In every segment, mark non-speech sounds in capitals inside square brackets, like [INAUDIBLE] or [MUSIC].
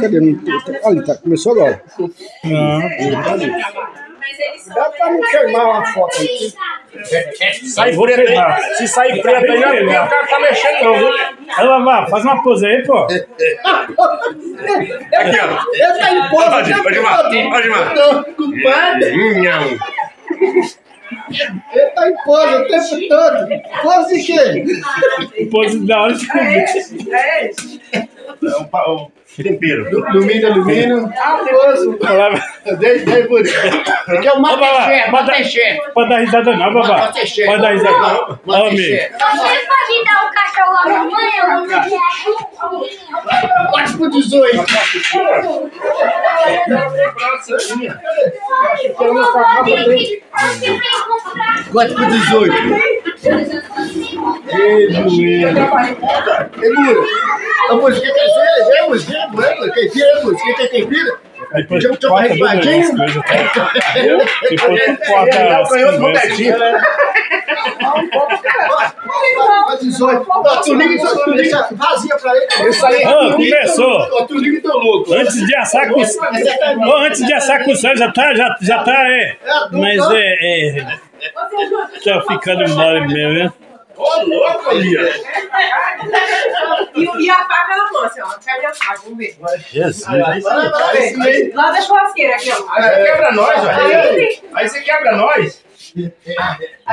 Cadê? Olha, tá, começou agora. Não. Dá pra não queimar uma foto aqui. Sai preto aí. Se sair preto aí, é o cara tá mexendo, não, viu? Vai lavar, faz uma pose aí, pô. Aqui, ó. Ele tá em pose. Pode, pode, Mar. Pode. Não, compadre. Hum, não. Ele tá em pose o tempo todo. Pose de? Pose da hora de comer. É um um tempero. Alumínio, alumínio. Lava. Deixa, deixa por isso. Aqui é o Masterchef, pode dar- Masterchef. Pode dar risada não, babá. Pode dar risada. Ó, amigo. Você pode dar o cachorro à mamãe ou não? Quase por 18. Quase por 18. Doendo. Ei, Mura. A música dizer, é música, é caipira, é música, quer caipira? Aí depois tu corta ripadinho. as coisas, tá? Depois tu corta as conversas. Robertinho. Quase 18. Ó, tu liga tu deixa vazia pra ele. Isso aí. Começou. Tu louco. Antes de assar com Ô, antes de assar com sal, já tá, já, já tá, é. Mas é. é tá ficando mole mesmo, né? Ô, louco ali, ó. E, a faca na mão, assim, ó. Pega a faca, vamos ver. Jesus. Lá da churrasqueira, aqui, ó. Aí você quebra nós, velho. Aí você quebra nós.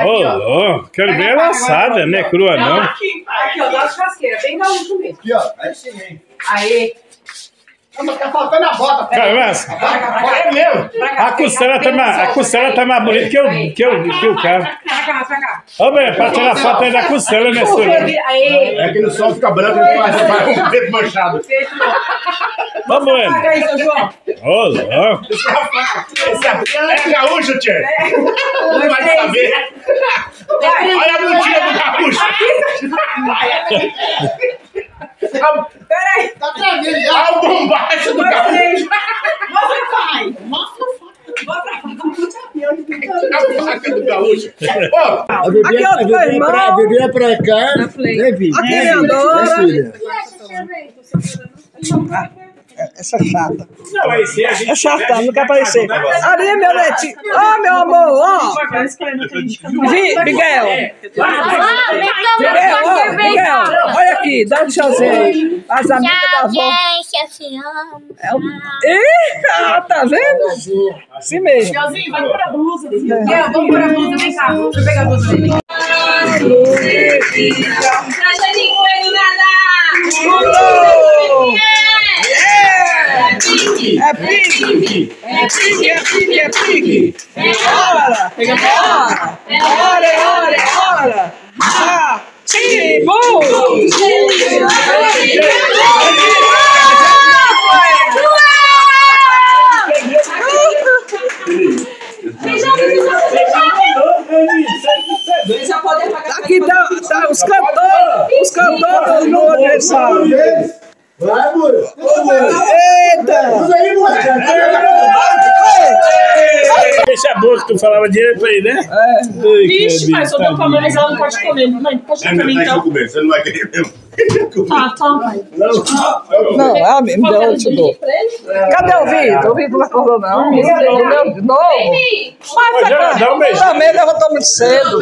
Ô, ô, quero ver ela assada, né? Crua não. Aqui, ó, da churrasqueira, bem gaúcho mesmo. Aqui, ó. Aí sim, hein. Aí, Mas tá faltando a bota. mas É mesmo. a costela tá mais, a costela tá mais bonita que o, que o, que o cara. pra cá, pra cá. Ô, velho, pra tirar foto aí da costela, né, senhor? Aí, É que no sol fica branco e faz faz um dedo manchado. feito. Ô, bueno. Paga aí, seu João. Ô, louco. Esse é, é gaúcho, tchê. Não vai saber. Vai. Olha a bundinha do gaúcho. Peraí. Tá travando já. Olha o bombacho do Dois, gaúcho. três. Mostra, pai. Mostra, A faca do gaúcho. Ó, A Vivi, Aqui, ó, a Vivi, teu é pra, a é pra cá. Vem, Vivi. Aqui, Vem, Leandora. Vem, filha. Essa chata. não, vai ser a gente. É chata, não quer aparecer. Ali, meu netinho. Ó, meu amor, ó. Vi, Miguel. Miguel, ó, Aqui, dá um tchauzinho aí. As amigas da avó. gente, eu te amo. É o- Ih, ah, tá vendo? Assim mesmo. Miguelzinho, vai pôr a blusa. assim. Miguel, vamos pôr a blusa, vem cá. Deixa eu pegar a blusa dele. De coelho nada! Mudou! É pique! É pique! É pique, é pique, é pique! Bora! Pega Aqui tá, tá os cantores, os cantores do aniversário. Vai, Mura. Eita! Usa aí, Mura. Deixa a boca que tu falava direito aí, né? É. Vixe, pai, só dou pra mas ela não pode comer. Mãe, pode pra mim então. comer, você não vai querer mesmo. [LAUGHS] Tá, tá, pai. Não, é a minha, me deu, eu te dou. Cadê o Vitor? O Vitor não acordou, não. O Vitor de novo. Baby! Mas beijo. Também levantou muito cedo.